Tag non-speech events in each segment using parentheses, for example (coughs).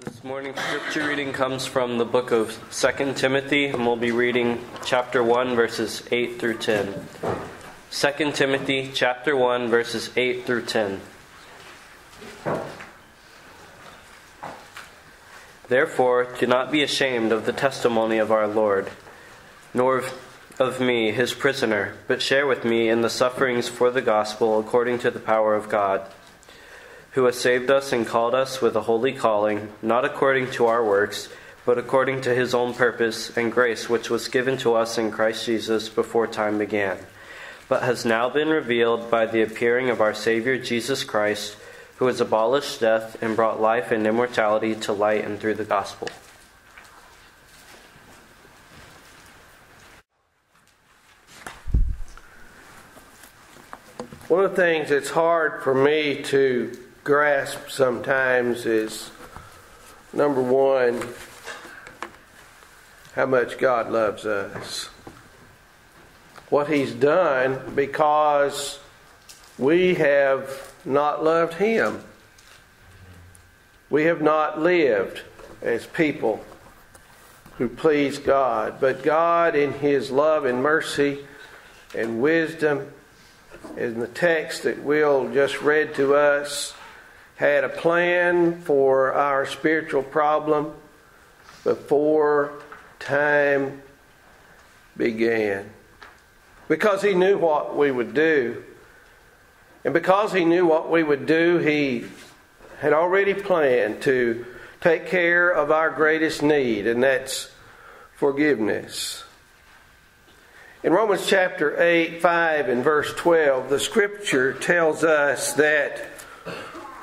This morning's scripture reading comes from the book of 2 Timothy, and we'll be reading chapter 1, verses 8 through 10. 2 Timothy chapter 1, verses 8 through 10. Therefore, do not be ashamed of the testimony of our Lord, nor of me, his prisoner, but share with me in the sufferings for the gospel according to the power of God who has saved us and called us with a holy calling, not according to our works, but according to his own purpose and grace, which was given to us in Christ Jesus before time began, but has now been revealed by the appearing of our Savior Jesus Christ, who has abolished death and brought life and immortality to light and through the gospel. One of the things that's hard for me to grasp sometimes is number one, how much God loves us. What He's done because we have not loved Him. We have not lived as people who please God. But God, in His love and mercy and wisdom, in the text that Will just read to us, had a plan for our spiritual problem before time began. Because he knew what we would do. And because he knew what we would do, he had already planned to take care of our greatest need, and that's forgiveness. In Romans chapter 8, 5, and verse 12, the scripture tells us that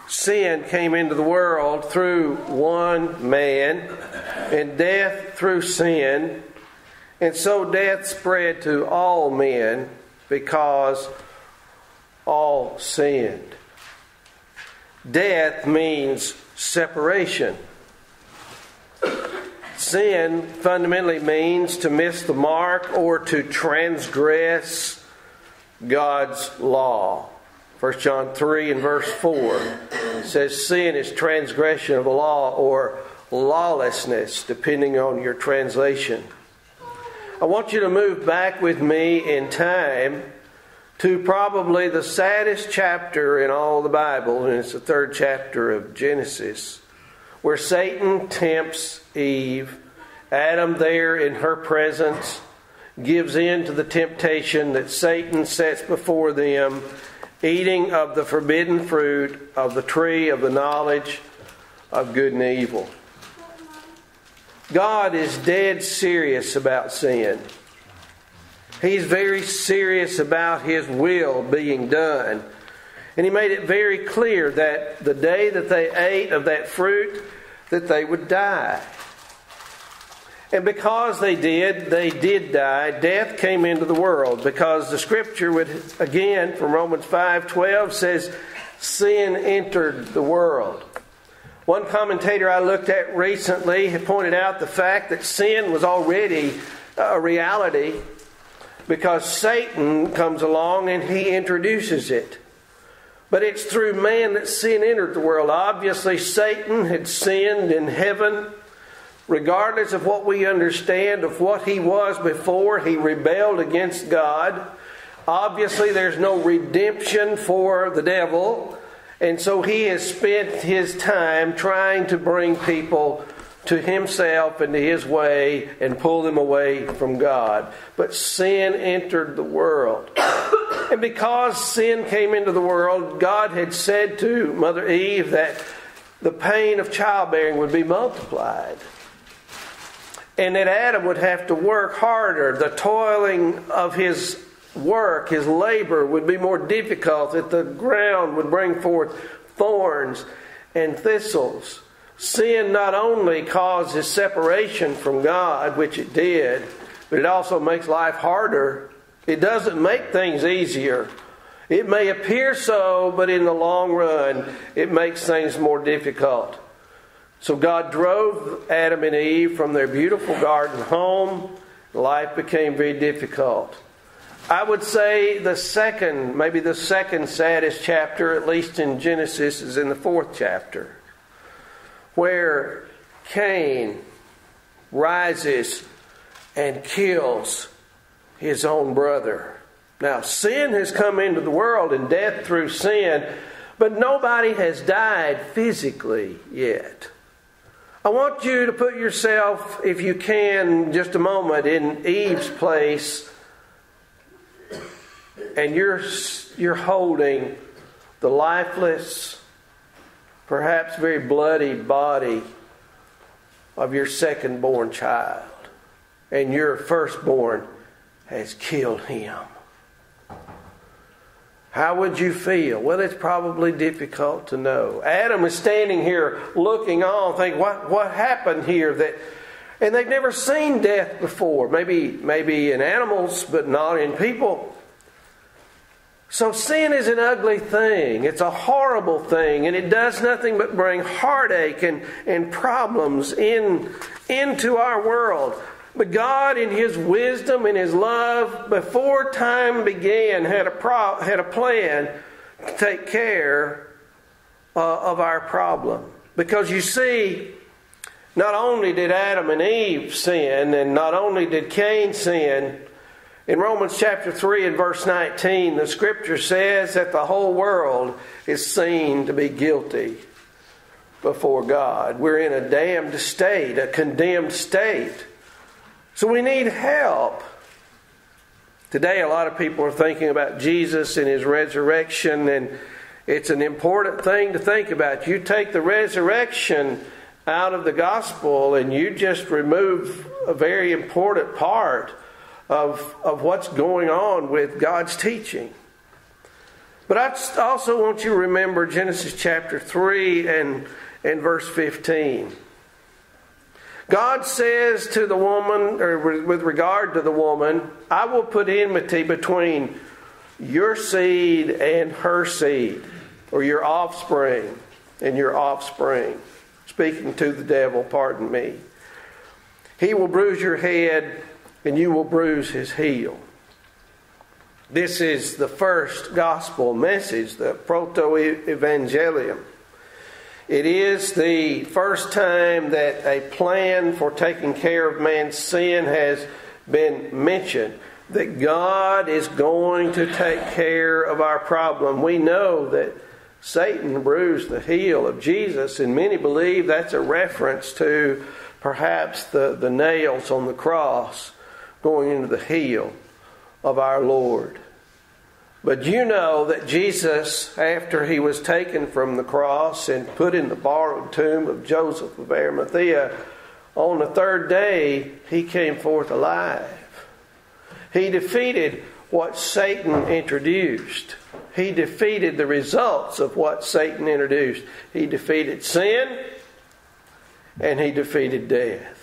sin came into the world through one man, and death through sin. And so death spread to all men because all sinned. Death means separation. Sin fundamentally means to miss the mark or to transgress God's law. 1 John 3 and verse 4 says sin is transgression of the law or lawlessness, depending on your translation. I want you to move back with me in time to probably the saddest chapter in all the Bible, and it's the third chapter of Genesis, where Satan tempts Eve. Adam, there in her presence, gives in to the temptation that Satan sets before them eating of the forbidden fruit of the tree of the knowledge of good and evil. God is dead serious about sin. He's very serious about His will being done. And He made it very clear that the day that they ate of that fruit, that they would die. And because they did, they did die. Death came into the world because the scripture would again from Romans 5:12 says sin entered the world. One commentator I looked at recently had pointed out the fact that sin was already a reality because Satan comes along and he introduces it. But it's through man that sin entered the world. Obviously, Satan had sinned in heaven regardless of what we understand of what he was before he rebelled against God. Obviously, there's no redemption for the devil, and so he has spent his time trying to bring people to himself and to his way and pull them away from God. But sin entered the world. (coughs) And because sin came into the world, God had said to Mother Eve that the pain of childbearing would be multiplied and that Adam would have to work harder. The toiling of his work, his labor, would be more difficult, that the ground would bring forth thorns and thistles. Sin not only causes separation from God, which it did, but it also makes life harder. It doesn't make things easier. It may appear so, but in the long run, it makes things more difficult. So God drove Adam and Eve from their beautiful garden home. Life became very difficult. I would say the second, maybe the second saddest chapter, at least in Genesis, is in the fourth chapter. where Cain rises and kills his own brother. Now, sin has come into the world and death through sin, but nobody has died physically yet. I want you to put yourself, if you can, just a moment in Eve's place, and you're, you're holding the lifeless, perhaps very bloody body of your second born child, and your firstborn has killed him. How would you feel? Well, it's probably difficult to know. Adam is standing here looking on, thinking, what, what happened here? That, and they've never seen death before. Maybe, maybe in animals, but not in people. So sin is an ugly thing. It's a horrible thing, and it does nothing but bring heartache and, and problems in, into our world. But God, in His wisdom and His love, before time began, had a, pro- had a plan to take care uh, of our problem. Because you see, not only did Adam and Eve sin, and not only did Cain sin, in Romans chapter 3 and verse 19, the scripture says that the whole world is seen to be guilty before God. We're in a damned state, a condemned state. So we need help. Today, a lot of people are thinking about Jesus and his resurrection, and it's an important thing to think about. You take the resurrection out of the gospel, and you just remove a very important part of, of what's going on with God's teaching. But I also want you to remember Genesis chapter 3 and, and verse 15. God says to the woman, or with regard to the woman, I will put enmity between your seed and her seed, or your offspring and your offspring. Speaking to the devil, pardon me. He will bruise your head, and you will bruise his heel. This is the first gospel message, the proto evangelium. It is the first time that a plan for taking care of man's sin has been mentioned. That God is going to take care of our problem. We know that Satan bruised the heel of Jesus, and many believe that's a reference to perhaps the, the nails on the cross going into the heel of our Lord. But you know that Jesus, after he was taken from the cross and put in the borrowed tomb of Joseph of Arimathea, on the third day he came forth alive. He defeated what Satan introduced. He defeated the results of what Satan introduced. He defeated sin and he defeated death.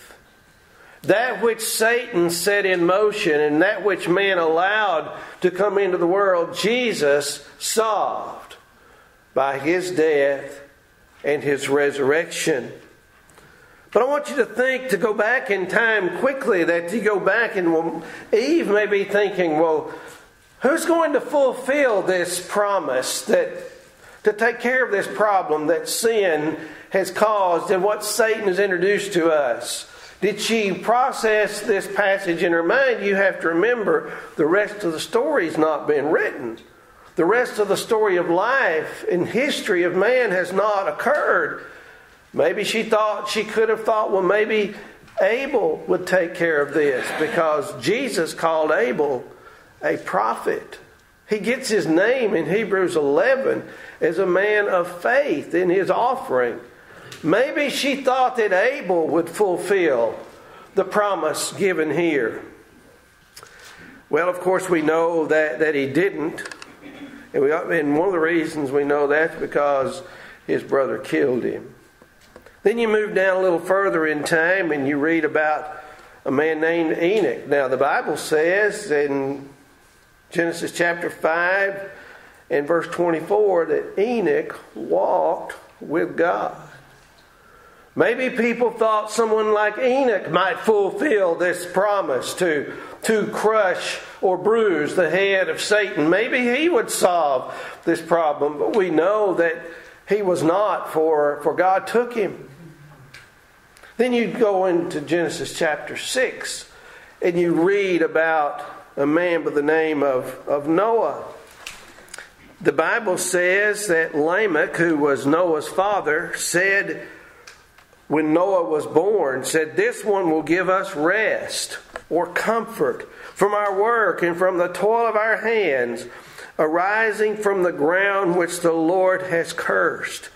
That which Satan set in motion and that which man allowed to come into the world, Jesus solved by his death and his resurrection. But I want you to think to go back in time quickly, that you go back and well, Eve may be thinking, well, who's going to fulfill this promise that to take care of this problem that sin has caused and what Satan has introduced to us? Did she process this passage in her mind? You have to remember the rest of the story's not been written. The rest of the story of life and history of man has not occurred. Maybe she thought, she could have thought, well, maybe Abel would take care of this because Jesus called Abel a prophet. He gets his name in Hebrews 11 as a man of faith in his offering. Maybe she thought that Abel would fulfill the promise given here. Well, of course, we know that, that he didn't. And, we, and one of the reasons we know that's because his brother killed him. Then you move down a little further in time and you read about a man named Enoch. Now, the Bible says in Genesis chapter 5 and verse 24 that Enoch walked with God. Maybe people thought someone like Enoch might fulfill this promise to, to crush or bruise the head of Satan. Maybe he would solve this problem, but we know that he was not, for, for God took him. Then you go into Genesis chapter 6 and you read about a man by the name of, of Noah. The Bible says that Lamech, who was Noah's father, said when Noah was born, said, This one will give us rest or comfort from our work and from the toil of our hands, arising from the ground which the Lord has cursed.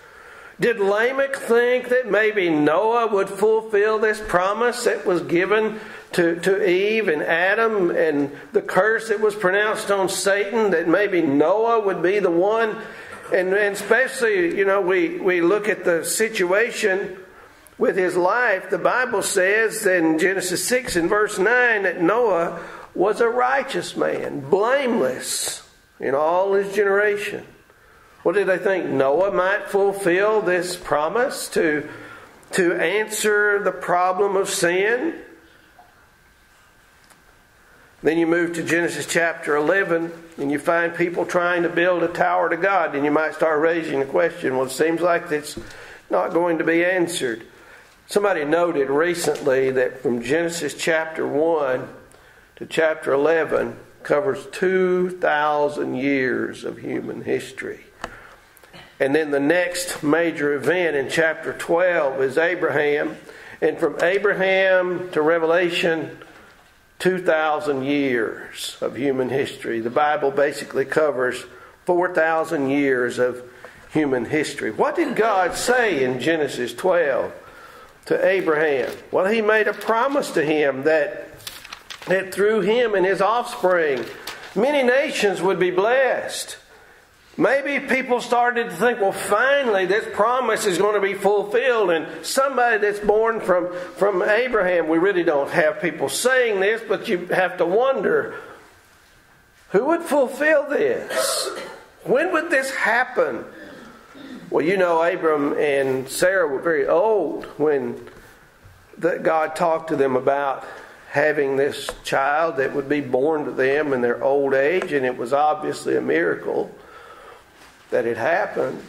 Did Lamech think that maybe Noah would fulfill this promise that was given to, to Eve and Adam and the curse that was pronounced on Satan, that maybe Noah would be the one? And, and especially, you know, we, we look at the situation with his life. The Bible says in Genesis 6 and verse 9 that Noah was a righteous man, blameless in all his generation. What did they think? Noah might fulfill this promise to, to answer the problem of sin? Then you move to Genesis chapter 11 and you find people trying to build a tower to God, and you might start raising the question well, it seems like it's not going to be answered. Somebody noted recently that from Genesis chapter 1 to chapter 11 covers 2,000 years of human history. And then the next major event in chapter 12 is Abraham. And from Abraham to Revelation, 2,000 years of human history. The Bible basically covers 4,000 years of human history. What did God say in Genesis 12 to Abraham? Well, He made a promise to him that, that through him and his offspring, many nations would be blessed. Maybe people started to think, well, finally, this promise is going to be fulfilled. And somebody that's born from, from Abraham, we really don't have people saying this, but you have to wonder who would fulfill this? When would this happen? Well, you know, Abram and Sarah were very old when that God talked to them about having this child that would be born to them in their old age, and it was obviously a miracle that it happened.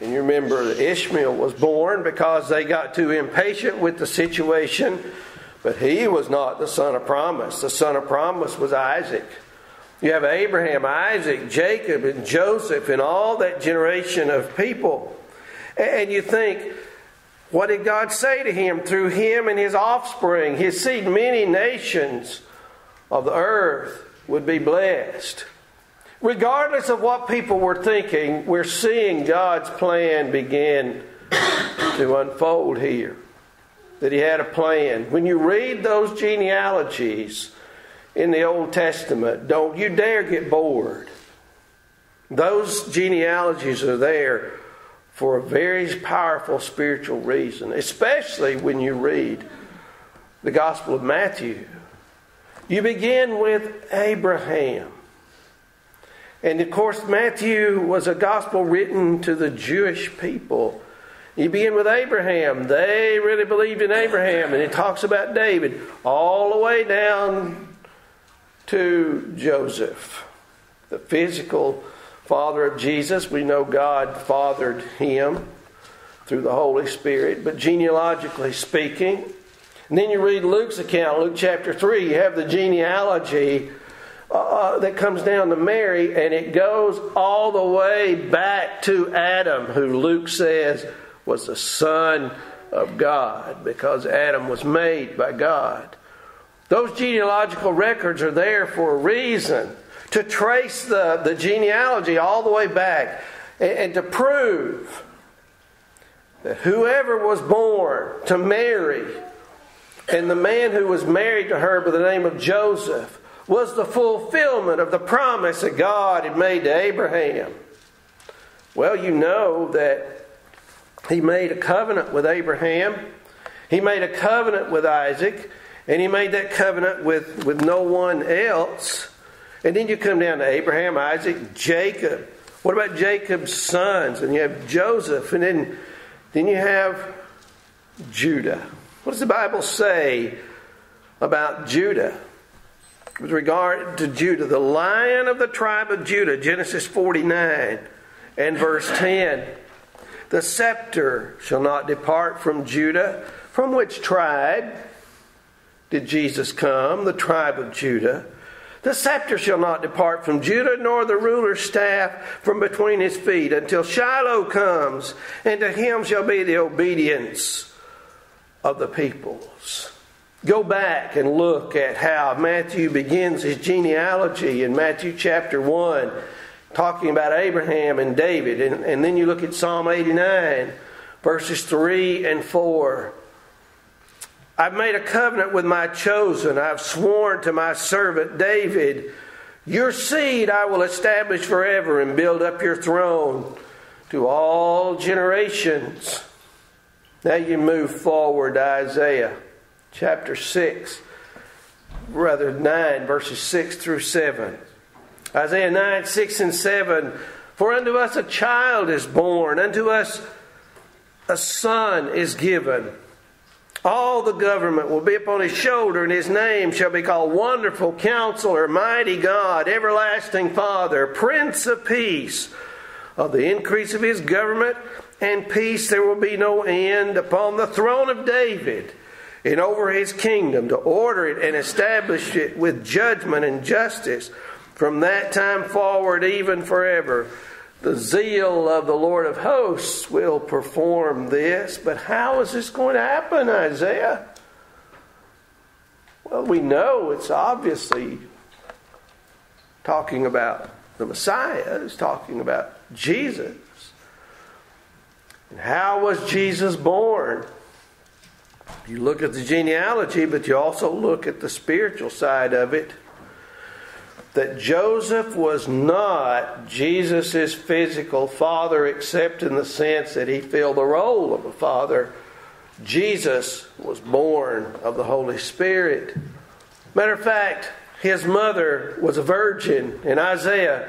And you remember that Ishmael was born because they got too impatient with the situation, but he was not the son of promise. The son of promise was Isaac. You have Abraham, Isaac, Jacob, and Joseph, and all that generation of people. And you think, what did God say to him? Through him and his offspring, his seed, many nations of the earth would be blessed. Regardless of what people were thinking, we're seeing God's plan begin to unfold here. That He had a plan. When you read those genealogies in the Old Testament, don't you dare get bored. Those genealogies are there for a very powerful spiritual reason, especially when you read the Gospel of Matthew. You begin with Abraham. And of course, Matthew was a gospel written to the Jewish people. You begin with Abraham. They really believed in Abraham. And it talks about David all the way down to Joseph, the physical father of Jesus. We know God fathered him through the Holy Spirit. But genealogically speaking, and then you read Luke's account, Luke chapter 3, you have the genealogy uh, uh, that comes down to Mary, and it goes all the way back to Adam, who Luke says was the son of God, because Adam was made by God. Those genealogical records are there for a reason. To trace the, the genealogy all the way back and, and to prove that whoever was born to Mary and the man who was married to her by the name of Joseph was the fulfillment of the promise that God had made to Abraham. Well, you know that he made a covenant with Abraham, he made a covenant with Isaac, and he made that covenant with, with no one else. And then you come down to Abraham, Isaac, Jacob. What about Jacob's sons? And you have Joseph, and then, then you have Judah. What does the Bible say about Judah? with regard to Judah, the lion of the tribe of Judah, Genesis 49 and verse 10. The scepter shall not depart from Judah, From which tribe did Jesus come? The tribe of Judah. The scepter shall not depart from Judah, nor the ruler's staff from between his feet, until Shiloh comes, and to him shall be the obedience of the peoples. Go back and look at how Matthew begins his genealogy in Matthew chapter 1, talking about Abraham and David. And, and then you look at Psalm 89, verses 3 and 4. I've made a covenant with my chosen. I've sworn to my servant David, Your seed I will establish forever and build up your throne to all generations. Now you move forward to Isaiah chapter 6, rather 9, verses 6 through 7. Isaiah 9, 6 and 7. For unto us a child is born, unto us a son is given all the government will be upon his shoulder, and his name shall be called Wonderful Counselor, Mighty God, Everlasting Father, Prince of Peace. Of the increase of his government and peace there will be no end upon the throne of David and over his kingdom to order it and establish it with judgment and justice from that time forward, even forever. The zeal of the Lord of hosts will perform this. But how is this going to happen, Isaiah? Well, we know it's obviously talking about the Messiah, it's talking about Jesus. And how was Jesus born? You look at the genealogy, but you also look at the spiritual side of it that Joseph was not Jesus' physical father, except in the sense that he filled the role of a father. Jesus was born of the Holy Spirit. Matter of fact, his mother was a virgin. In Isaiah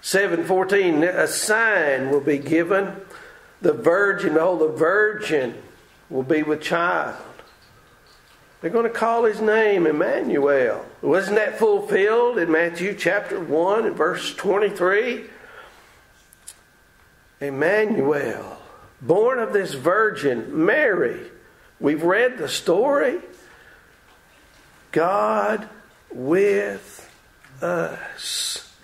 7:14, a sign will be given. The virgin, behold, the virgin will be with child. They're going to call his name Emmanuel. Wasn't that fulfilled in Matthew chapter 1 and verse 23? Emmanuel, born of this virgin, Mary. We've read the story. God with us.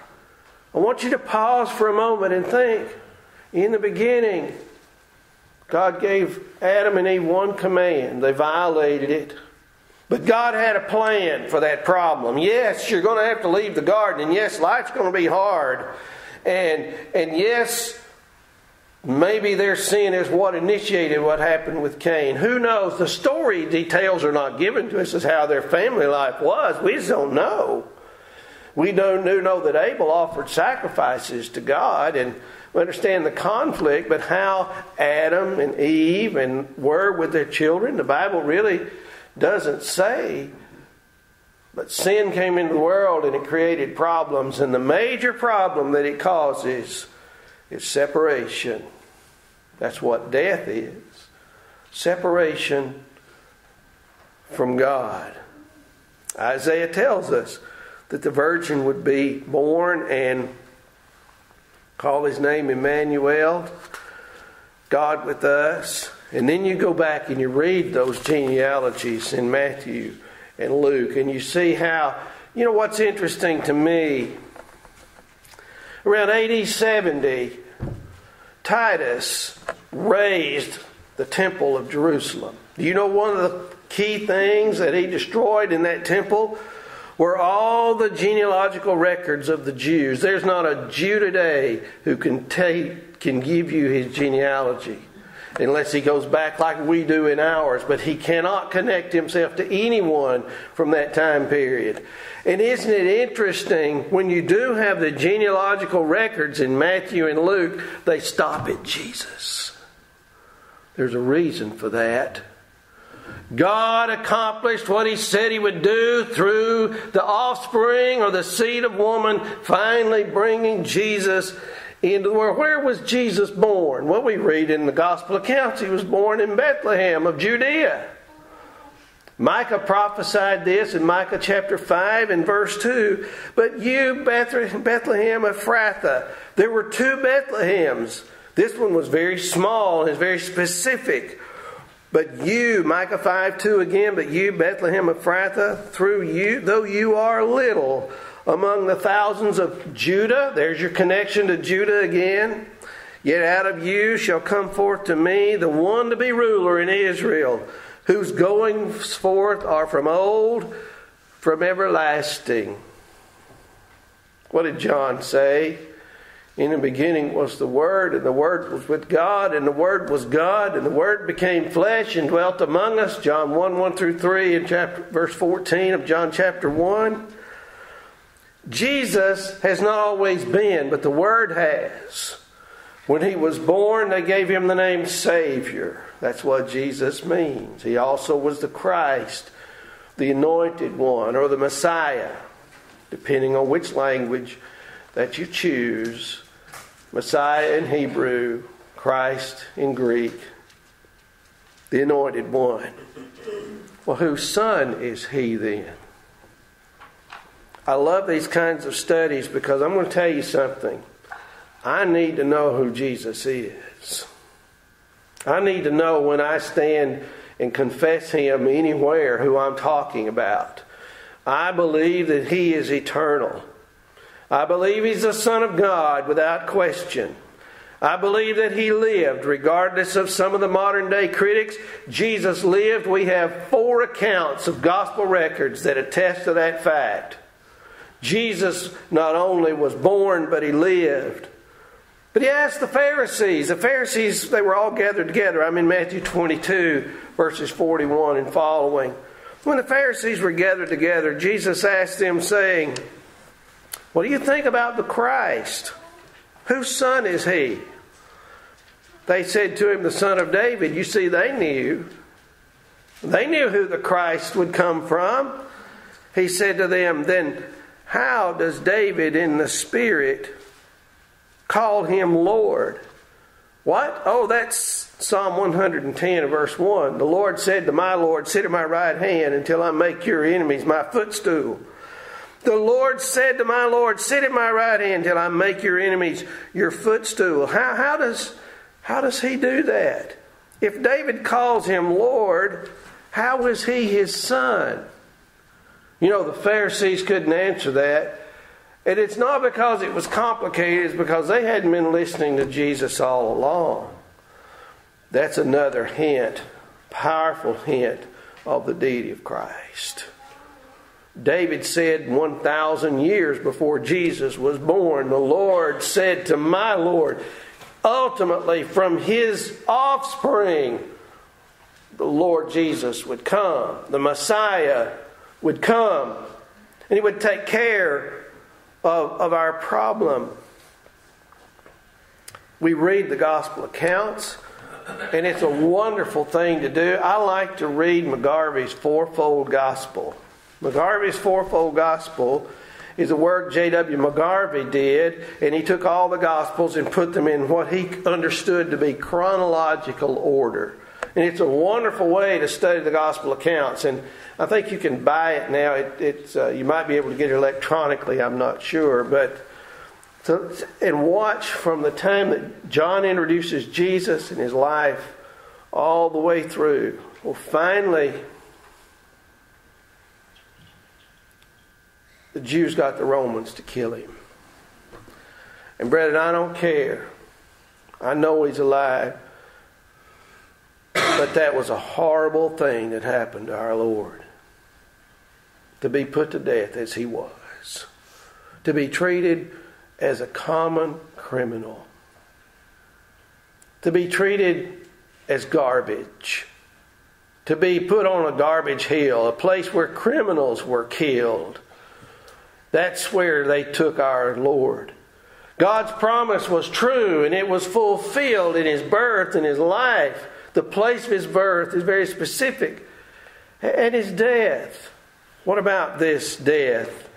I want you to pause for a moment and think. In the beginning, God gave Adam and Eve one command. They violated it. But God had a plan for that problem. Yes, you're going to have to leave the garden, and yes, life's going to be hard. And, and yes, maybe their sin is what initiated what happened with Cain. Who knows? The story details are not given to us as how their family life was. We just don't know. We do know that Abel offered sacrifices to God, and we understand the conflict, but how Adam and Eve and were with their children, the Bible really doesn't say. But sin came into the world and it created problems, and the major problem that it causes is separation. That's what death is separation from God. Isaiah tells us that the virgin would be born and call his name Emmanuel, God with us. And then you go back and you read those genealogies in Matthew and Luke, and you see how, you know, what's interesting to me, around AD 70, Titus razed the temple of Jerusalem. Do you know one of the key things that he destroyed in that temple? Were all the genealogical records of the Jews. There's not a Jew today who can take, can give you his genealogy unless he goes back like we do in ours, but he cannot connect himself to anyone from that time period. And isn't it interesting when you do have the genealogical records in Matthew and Luke, they stop at Jesus? There's a reason for that. God accomplished what he said he would do through the offspring or the seed of woman, finally bringing Jesus Where was Jesus born? Well, we read in the gospel accounts he was born in Bethlehem of Judea. Micah prophesied this in Micah chapter 5 and verse 2. But you, Bethlehem Ephrathah, there were two Bethlehems. This one was very small and very specific. But you, Micah 5 2 again, but you, Bethlehem Ephrathah, through you, though you are little among the thousands of Judah, there's your connection to Judah again. Yet out of you shall come forth to me the one to be ruler in Israel, whose goings forth are from old, from everlasting. What did John say? In the beginning was the Word, and the Word was with God, and the Word was God, and the Word became flesh and dwelt among us. John 1 1 through 3 in chapter, verse 14 of John chapter 1. Jesus has not always been, but the Word has. When he was born, they gave him the name Savior. That's what Jesus means. He also was the Christ, the Anointed One, or the Messiah, depending on which language that you choose. Messiah in Hebrew, Christ in Greek, the Anointed One. Well, whose son is he then? I love these kinds of studies because I'm going to tell you something. I need to know who Jesus is. I need to know when I stand and confess Him anywhere who I'm talking about. I believe that He is eternal. I believe He's the Son of God without question. I believe that He lived, regardless of some of the modern day critics. Jesus lived. We have four accounts of gospel records that attest to that fact. Jesus not only was born, but He lived. But he asked the Pharisees. The Pharisees, they were all gathered together. I'm in Matthew 22, verses 41 and following. When the Pharisees were gathered together, Jesus asked them, saying, What do you think about the Christ? Whose son is he? They said to him, The son of David. You see, they knew. They knew who the Christ would come from. He said to them, Then how does David in the Spirit call him Lord. What? Oh, that's Psalm 110, verse 1. The Lord said to my Lord, Sit at my right hand until I make your enemies my footstool. The Lord said to my Lord, Sit at my right hand until I make your enemies your footstool. How, how, does, how does he do that? If David calls him Lord, how is he his son? You know, the Pharisees couldn't answer that. And it's not because it was complicated, it's because they hadn't been listening to Jesus all along. That's another hint, powerful hint of the deity of Christ. David said 1,000 years before Jesus was born, the Lord said to my Lord, ultimately from his offspring, the Lord Jesus would come, the Messiah would come, and he would take care of, of our problem. We read the gospel accounts, and it's a wonderful thing to do. I like to read McGarvey's fourfold gospel. McGarvey's fourfold gospel is a work J.W. McGarvey did, and he took all the gospels and put them in what he understood to be chronological order. And it's a wonderful way to study the gospel accounts. And I think you can buy it now. It, it's uh, you might be able to get it electronically. I'm not sure, but so, and watch from the time that John introduces Jesus and his life all the way through. Well, finally, the Jews got the Romans to kill him. And brethren, I don't care. I know he's alive. But that was a horrible thing that happened to our Lord to be put to death as he was, to be treated as a common criminal, to be treated as garbage, to be put on a garbage hill, a place where criminals were killed. That's where they took our Lord. God's promise was true and it was fulfilled in his birth and his life. The place of his birth is very specific. And his death. What about this death?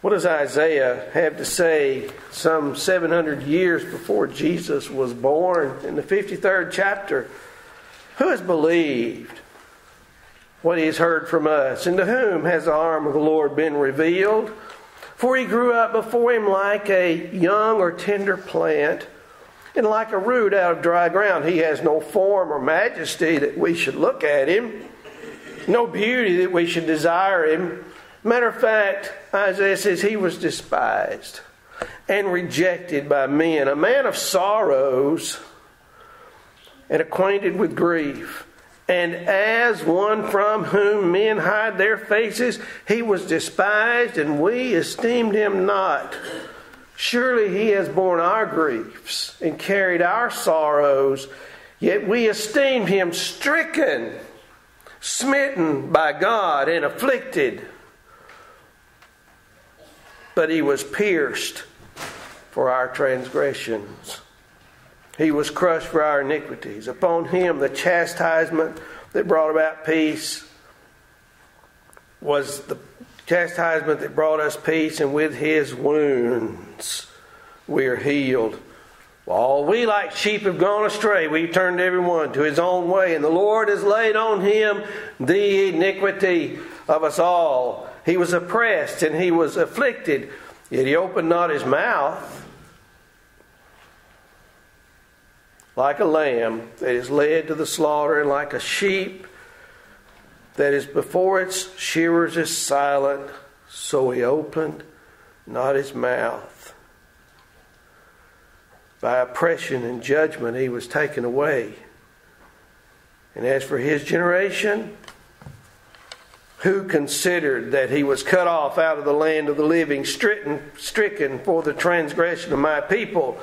What does Isaiah have to say some 700 years before Jesus was born in the 53rd chapter? Who has believed what he has heard from us? And to whom has the arm of the Lord been revealed? For he grew up before him like a young or tender plant and like a root out of dry ground. He has no form or majesty that we should look at him, no beauty that we should desire him. Matter of fact, Isaiah says he was despised and rejected by men, a man of sorrows and acquainted with grief. And as one from whom men hide their faces, he was despised, and we esteemed him not. Surely he has borne our griefs and carried our sorrows, yet we esteemed him stricken, smitten by God, and afflicted. But he was pierced for our transgressions. He was crushed for our iniquities. Upon him the chastisement that brought about peace was the chastisement that brought us peace, and with his wounds we are healed. All we like sheep have gone astray. We've turned everyone to his own way, and the Lord has laid on him the iniquity of us all. He was oppressed and he was afflicted, yet he opened not his mouth. Like a lamb that is led to the slaughter, and like a sheep that is before its shearers is silent, so he opened not his mouth. By oppression and judgment he was taken away. And as for his generation, who considered that he was cut off out of the land of the living, stricken, stricken for the transgression of my people?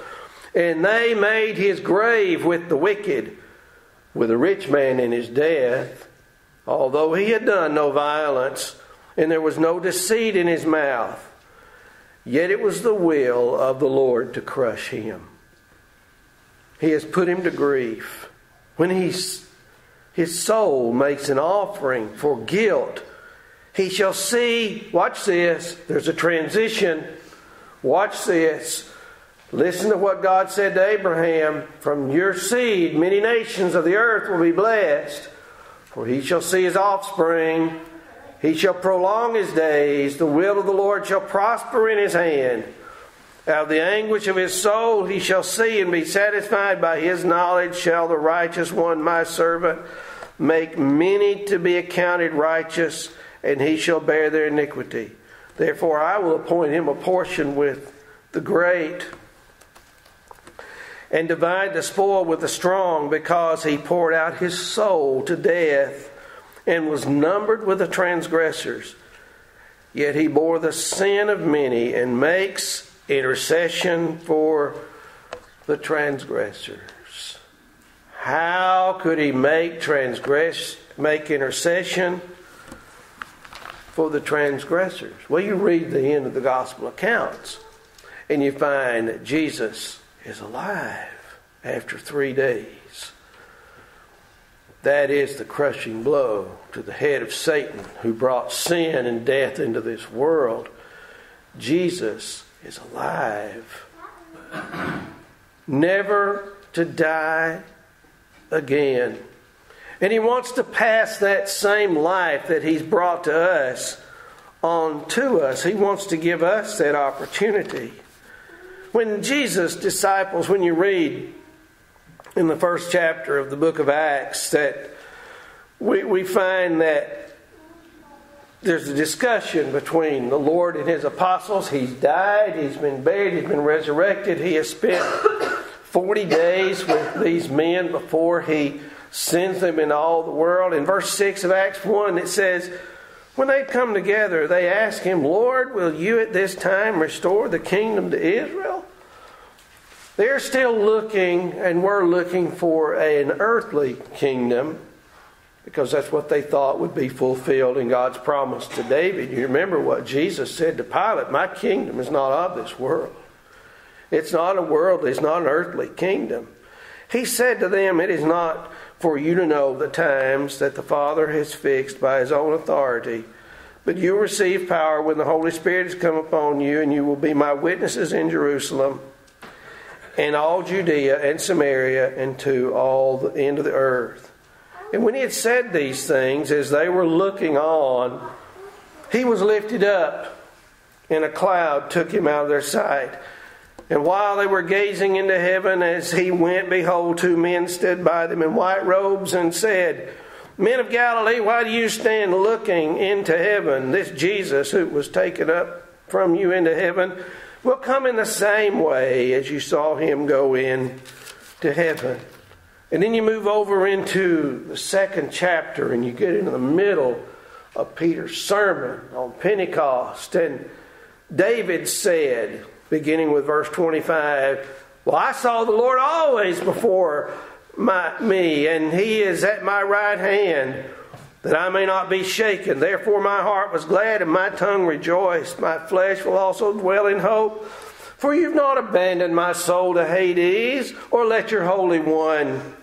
And they made his grave with the wicked, with a rich man in his death although he had done no violence, and there was no deceit in his mouth, yet it was the will of the Lord to crush him. He has put him to grief. When he's, his soul makes an offering for guilt, he shall see, watch this, there's a transition. Watch this. Listen to what God said to Abraham From your seed, many nations of the earth will be blessed. For he shall see his offspring, he shall prolong his days, the will of the Lord shall prosper in his hand. Out of the anguish of his soul he shall see and be satisfied by his knowledge shall the righteous one, my servant, make many to be accounted righteous, and he shall bear their iniquity. Therefore I will appoint him a portion with the great and divide the spoil with the strong because he poured out his soul to death and was numbered with the transgressors. Yet he bore the sin of many and makes intercession for the transgressors. How could he make transgress make intercession for the transgressors? Well, you read the end of the gospel accounts and you find that Jesus is alive after three days. That is the crushing blow to the head of Satan who brought sin and death into this world. Jesus is alive, never to die again. And he wants to pass that same life that he's brought to us on to us. He wants to give us that opportunity. When Jesus' disciples, when you read in the first chapter of the book of Acts, that we, we find that there's a discussion between the Lord and his apostles. He's died, he's been buried, he's been resurrected. He has spent 40 days with these men before he sends them in all the world. In verse 6 of Acts 1, it says, when they come together, they ask him, Lord, will you at this time restore the kingdom to Israel? They're still looking, and we're looking for an earthly kingdom because that's what they thought would be fulfilled in God's promise to David. You remember what Jesus said to Pilate My kingdom is not of this world. It's not a world, it's not an earthly kingdom. He said to them, It is not for you to know the times that the Father has fixed by his own authority. But you will receive power when the Holy Spirit has come upon you, and you will be my witnesses in Jerusalem and all Judea and Samaria and to all the end of the earth. And when he had said these things, as they were looking on, he was lifted up, and a cloud took him out of their sight. And while they were gazing into heaven as he went, behold, two men stood by them in white robes and said, Men of Galilee, why do you stand looking into heaven? This Jesus who was taken up from you into heaven will come in the same way as you saw him go in to heaven. And then you move over into the second chapter and you get into the middle of Peter's sermon on Pentecost. And David said, beginning with verse 25, Well, I saw the Lord always before my, me, and he is at my right hand, that I may not be shaken. Therefore, my heart was glad and my tongue rejoiced. My flesh will also dwell in hope. For you've not abandoned my soul to Hades, or let your Holy One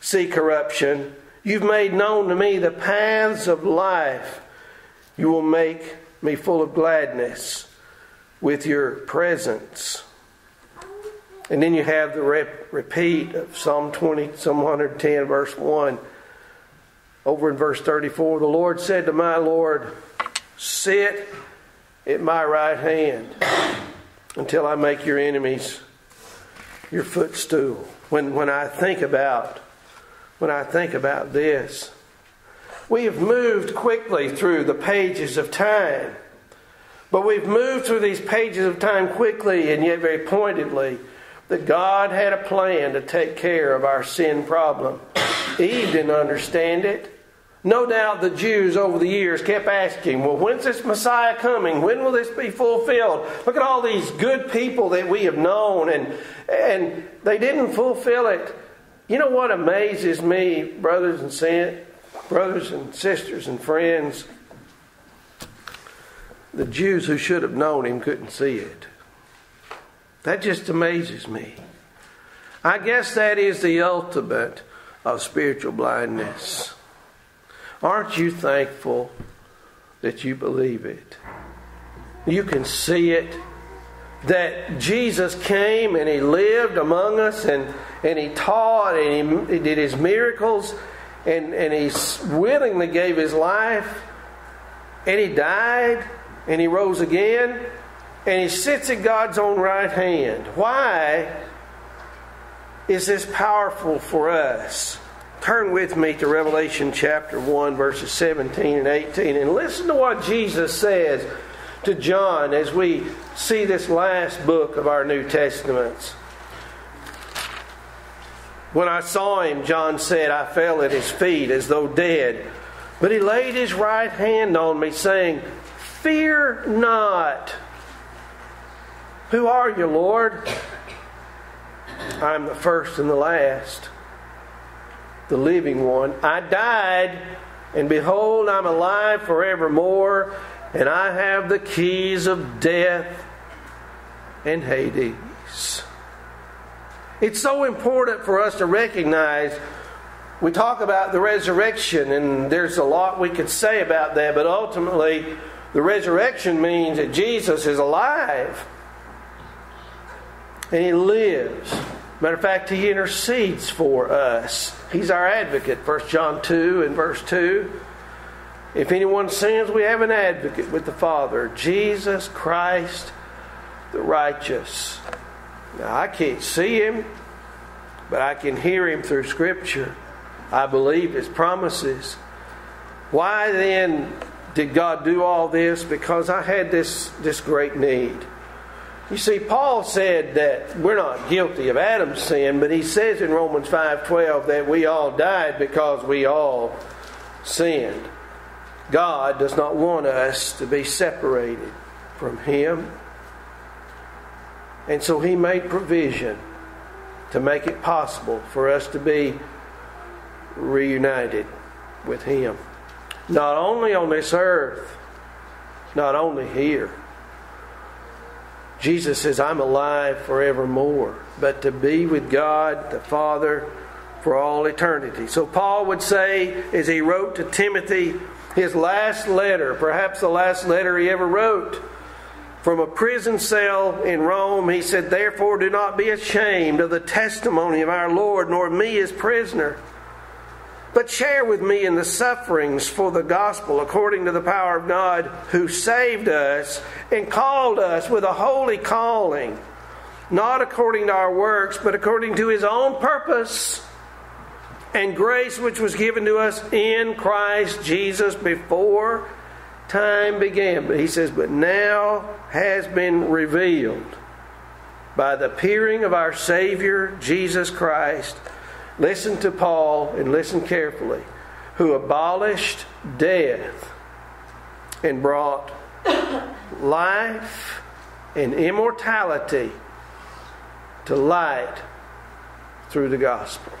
see corruption. You've made known to me the paths of life. You will make me full of gladness with your presence. And then you have the rep- repeat of Psalm 20, Psalm 110, verse 1. Over in verse 34, the Lord said to my Lord, Sit at my right hand until I make your enemies your footstool. When, when I think about when I think about this, we have moved quickly through the pages of time. But we've moved through these pages of time quickly and yet very pointedly that God had a plan to take care of our sin problem. Eve didn't understand it. No doubt the Jews over the years kept asking, well, when's this Messiah coming? When will this be fulfilled? Look at all these good people that we have known, and, and they didn't fulfill it. You know what amazes me, brothers and sin, brothers and sisters and friends? the Jews who should have known him couldn't see it. That just amazes me. I guess that is the ultimate of spiritual blindness. Aren't you thankful that you believe it? You can see it. That Jesus came and He lived among us and, and He taught and he, he did His miracles and, and He willingly gave His life and He died and he rose again, and he sits at God's own right hand. Why is this powerful for us? Turn with me to Revelation chapter 1, verses 17 and 18, and listen to what Jesus says to John as we see this last book of our New Testaments. When I saw him, John said, I fell at his feet as though dead. But he laid his right hand on me, saying, Fear not. Who are you, Lord? I'm the first and the last, the living one. I died, and behold, I'm alive forevermore, and I have the keys of death and Hades. It's so important for us to recognize we talk about the resurrection, and there's a lot we could say about that, but ultimately, the resurrection means that Jesus is alive and he lives. Matter of fact, he intercedes for us. He's our advocate. 1 John 2 and verse 2. If anyone sins, we have an advocate with the Father, Jesus Christ the righteous. Now, I can't see him, but I can hear him through Scripture. I believe his promises. Why then did God do all this? Because I had this, this great need. You see, Paul said that we're not guilty of Adam's sin, but he says in Romans 5:12 that we all died because we all sinned. God does not want us to be separated from him. And so he made provision to make it possible for us to be reunited with him. Not only on this earth, not only here. Jesus says, I'm alive forevermore, but to be with God the Father for all eternity. So Paul would say, as he wrote to Timothy, his last letter, perhaps the last letter he ever wrote, from a prison cell in Rome, he said, Therefore do not be ashamed of the testimony of our Lord, nor me as prisoner but share with me in the sufferings for the gospel according to the power of God who saved us and called us with a holy calling, not according to our works, but according to his own purpose and grace which was given to us in Christ Jesus before time began. But he says, but now has been revealed by the appearing of our Savior Jesus Christ. Listen to Paul and listen carefully. Who abolished death and brought life and immortality to light through the gospel.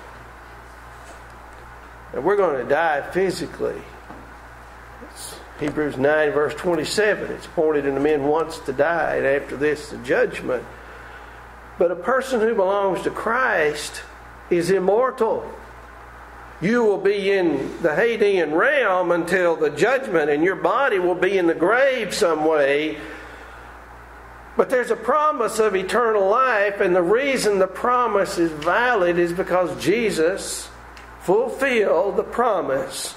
And we're going to die physically. It's Hebrews 9, verse 27. It's appointed unto men once to die, and after this, the judgment. But a person who belongs to Christ is immortal. You will be in the Hadean realm until the judgment, and your body will be in the grave some way. But there's a promise of eternal life, and the reason the promise is valid is because Jesus fulfilled the promise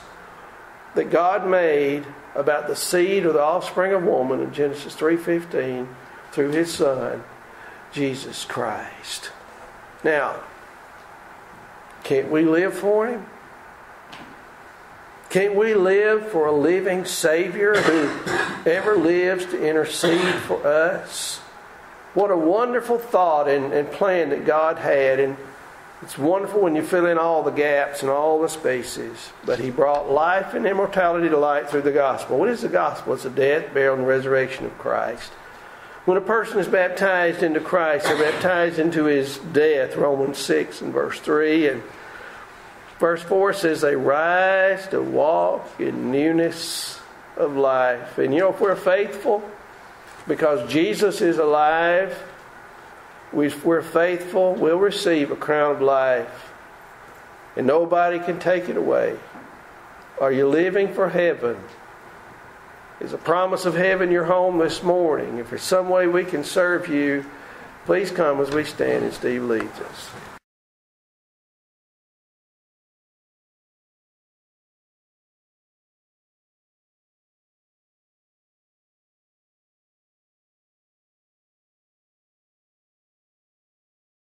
that God made about the seed or the offspring of woman in Genesis 3:15 through his son Jesus Christ. Now, can't we live for him? Can't we live for a living Savior who ever lives to intercede for us? What a wonderful thought and, and plan that God had. And it's wonderful when you fill in all the gaps and all the spaces. But He brought life and immortality to light through the gospel. What is the gospel? It's the death, burial, and resurrection of Christ. When a person is baptized into Christ, they're baptized into His death, Romans 6 and verse 3. And verse 4 says they rise to walk in newness of life. And you know, if we're faithful, because Jesus is alive, if we're faithful, we'll receive a crown of life. And nobody can take it away. Are you living for heaven? Is a promise of heaven your home this morning? If there's some way we can serve you, please come as we stand and Steve leads us.